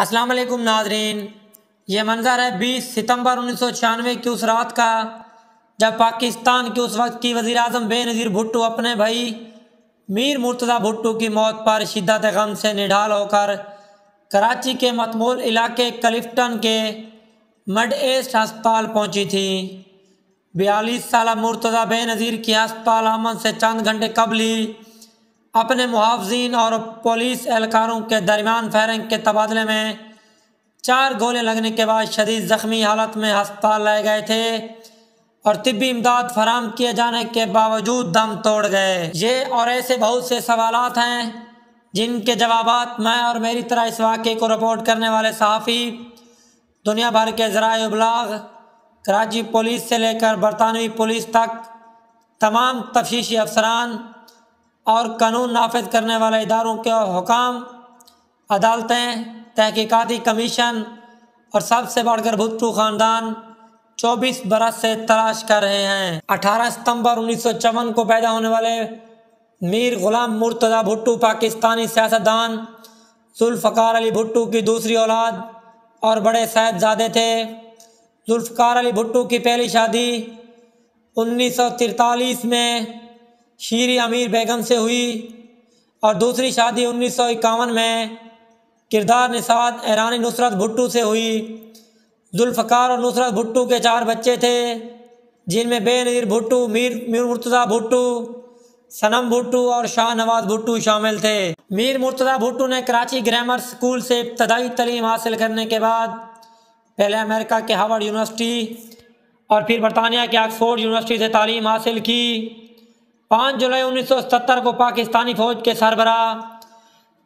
अस्सलाम वालेकुम नाजरीन। ये मंज़र है 20 सितंबर उन्नीस सौ छियानवे की उस रात का, जब पाकिस्तान के उस वक्त की वज़ी अजम बेनज़ीर भुट्टो अपने भाई, मीर मुर्तज़ा भुट्टो की मौत पर शिद्दत गम से निढाल होकर कराची के मतमूल इलाके कलिफ्टन के मड एस्ट अस्पताल पहुँची थी। बयालीस साल मुर्तज़ा बेनज़ीर की अस्पताल आमद से चंद घंटे कबल अपने मुहावजीन और पुलिस एहलकारों के दरमियान फायरिंग के तबादले में चार गोले लगने के बाद शदीद ज़ख्मी हालत में अस्पताल लाए गए थे और तिब्बी इमदाद फराम किए जाने के बावजूद दम तोड़ गए। ये और ऐसे बहुत से सवाल हैं जिनके जवाब मैं और मेरी तरह इस वाक़े को रिपोर्ट करने वाले सहाफ़ी, दुनिया भर के ज़रा अबलाग कराची पुलिस से लेकर बरतानवी पुलिस तक तमाम तफ्शीशी अफसरान और कानून नाफिज करने वाले इदारों के हुकाम, अदालतें, तहकीकती कमीशन और सबसे बढ़कर भुट्टू ख़ानदान 24 बरस से तलाश कर रहे हैं। 18 सितंबर उन्नीस सौ चौवन को पैदा होने वाले मीर गुलाम मुर्तज़ा भुट्टू पाकिस्तानी सियासतदान जुल्फ़कार अली भुट्टू की दूसरी औलाद और बड़े साहबजादे थे। जुल्फ़कार अली भुट्टू की पहली शादी उन्नीस में शीरी अमीर बेगम से हुई और दूसरी शादी उन्नीस सौ इक्यावन में किरदार निसाद ईरानी नुसरत भुट्टू से हुई। जुल्फ़कार और नुसरत भुट्टू के चार बच्चे थे, जिनमें बेनज़ीर भुट्टू, मीर मीर मुर्तज़ा भुट्टू, सनम भुट्टू और शाह नवाज़ भुट्टू शामिल थे। मीर मुर्तज़ा भुट्टू ने कराची ग्रामर स्कूल से इब्तदाई तलीम हासिल करने के बाद पहले अमेरिका के हार्वर्ड यूनिवर्सिटी और फिर बरतानिया के ऑक्सफोर्ड यूनिवर्सिटी से तालीम हासिल की। पाँच जुलाई उन्नीस सौ सत्तर को पाकिस्तानी फ़ौज के सरबरा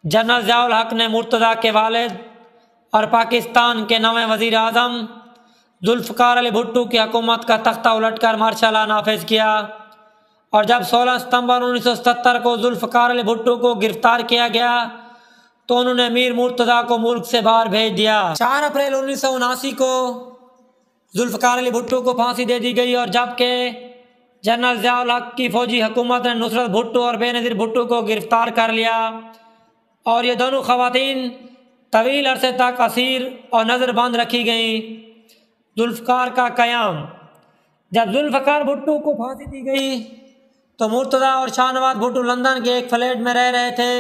जनरल जयाल हक ने मुर्तज़ा के वालिद और पाकिस्तान के नवे वज़ीर अजम जुल्फ़कार अली भुट्टू की हुकूमत का तख्ता उलट कर मार्शल नाफिज किया। और जब 16 सितंबर उन्नीस सौ सत्तर को जुल्फ़कार अली भुट्टो को गिरफ़्तार किया गया तो उन्होंने मीर मुर्तज़ा को मुल्क से बाहर भेज दिया। चार अप्रैल उन्नीस सौ उनासी को जुल्फ़कार अली भुट्टो को फांसी दे दी गई और जबकि जनरल जयाल हक की फौजी हुकूमत ने नुसरत भुट्टो और बेनज़ीर भुट्टो को गिरफ़्तार कर लिया। और ये दोनों खवतिन तवील अरसे तक असीर और नज़रबंद रखी गई। जुल्फ़कार का क़याम। जब जुल्फ़कार भुट्टो को फांसी दी गई तो मुर्तदा और शाहनवाज भुट्टो लंदन के एक फ्लैट में रह रहे थे।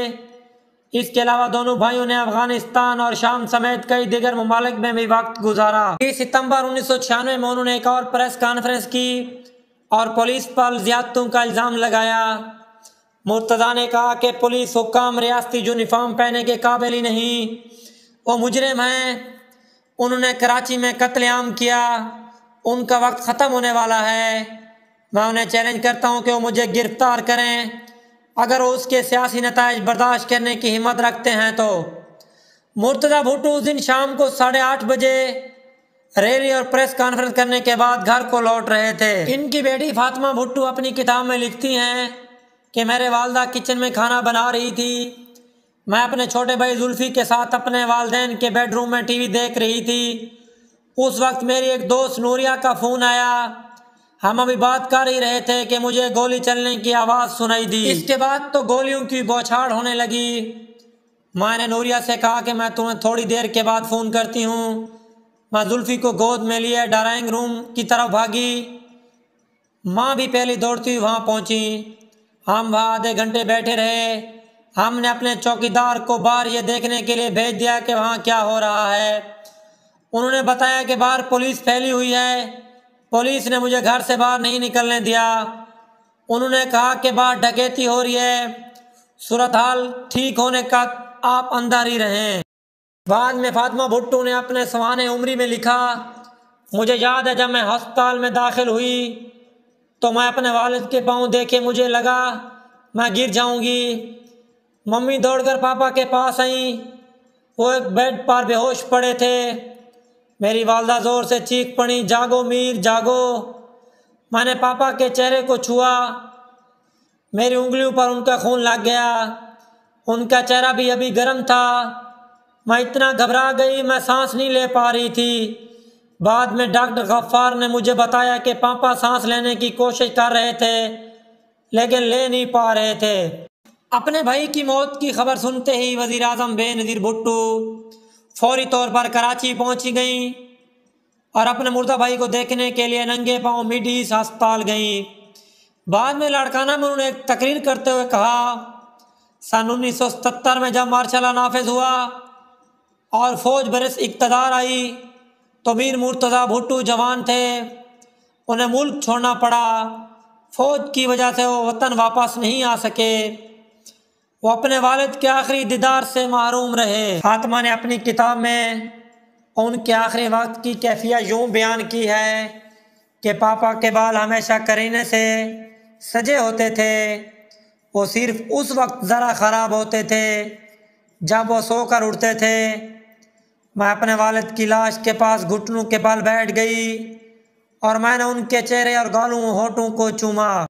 इसके अलावा दोनों भाइयों ने अफ़गानिस्तान और शाम समेत कई दिगर ममालिक में भी वक्त गुजारा। बीस सितंबर उन्नीस सौ छियानवे में उन्होंने एक और प्रेस कॉन्फ्रेंस की और पुलिस पर ज्यादतों का इल्ज़ाम लगाया। मुर्तज़ा ने कहा कि पुलिस हुकाम रियासती यूनिफॉर्म पहने के काबिल ही नहीं। वो मुजरम हैं, उन्होंने कराची में कत्लेआम किया। उनका वक्त ख़त्म होने वाला है। मैं उन्हें चैलेंज करता हूँ कि वो मुझे गिरफ़्तार करें। अगर वो उसके सियासी नतज बर्दाश्त करने की हिम्मत रखते हैं तो। मुर्तज़ा भुट्टो उस दिन शाम को साढ़े आठ बजे रैली और प्रेस कॉन्फ्रेंस करने के बाद घर को लौट रहे थे। इनकी बेटी फातिमा भुट्टू अपनी किताब में लिखती हैं कि मेरे वालदा किचन में खाना बना रही थी। मैं अपने छोटे भाई जुल्फ़ी के साथ अपने वालदेन के बेडरूम में टीवी देख रही थी। उस वक्त मेरी एक दोस्त नूरिया का फ़ोन आया। हम अभी बात कर ही रहे थे कि मुझे गोली चलने की आवाज़ सुनाई दी। इसके बाद तो गोलियों की बौछाड़ होने लगी। मैंने नूरिया से कहा कि मैं तुम्हें थोड़ी देर के बाद फ़ोन करती हूँ। मैं जुल्फ़ी को गोद में लिए ड्राइंग रूम की तरफ़ भागी। माँ भी पहले दौड़ती हुई वहाँ पहुँची। हम वहाँ आधे घंटे बैठे रहे। हमने अपने चौकीदार को बाहर ये देखने के लिए भेज दिया कि वहाँ क्या हो रहा है। उन्होंने बताया कि बाहर पुलिस फैली हुई है। पुलिस ने मुझे घर से बाहर नहीं निकलने दिया। उन्होंने कहा कि बाहर डकैती हो रही है। सूरत हाल ठीक होने का आप अंदर ही रहें। बाद में फातिमा भुट्टो ने अपने सवान उम्री में लिखा, मुझे याद है जब मैं हस्पताल में दाखिल हुई तो मैं अपने वालिद के पाँव देखे मुझे लगा, मैं गिर जाऊँगी। मम्मी दौड़कर पापा के पास आई, वो एक बेड पर बेहोश पड़े थे। मेरी वालदा ज़ोर से चीख पड़ी, जागो मीर, जागो। मैंने पापा के चेहरे को छुआ। मेरी उंगलियों पर उनका खून लग गया। उनका चेहरा भी अभी गर्म था। मैं इतना घबरा गई, मैं सांस नहीं ले पा रही थी। बाद में डॉक्टर गफ्फार ने मुझे बताया कि पापा सांस लेने की कोशिश कर रहे थे, लेकिन ले नहीं पा रहे थे। अपने भाई की मौत की खबर सुनते ही वज़ीर अजम बेनज़ीर भुट्टो फौरी तौर पर कराची पहुँची गईं और अपने मुर्दा भाई को देखने के लिए नंगे पाँव मिडीस अस्पताल गईं। बाद में लड़काना में उन्होंने एक तकरीर करते हुए कहा, सन उन्नीस में जब मार्शल नाफिज हुआ और फौज बरस इकतदार आई। तो मीर मुर्तज़ा भुट्टू जवान थे। उन्हें मुल्क छोड़ना पड़ा। फौज की वजह से वो वतन वापस नहीं आ सके। वो अपने वालिद के आखिरी दीदार से महरूम रहे। फातमा ने अपनी किताब में उनके आखिरी वक्त की कैफियत यूँ बयान की है कि पापा के बाल हमेशा करीने से सजे होते थे। वो सिर्फ़ उस वक्त ज़रा ख़राब होते थे जब वो सोकर उठते थे। मैं अपने वालिद की लाश के पास घुटनों के पाल बैठ गई और मैंने उनके चेहरे और गालों होठों को चूमा।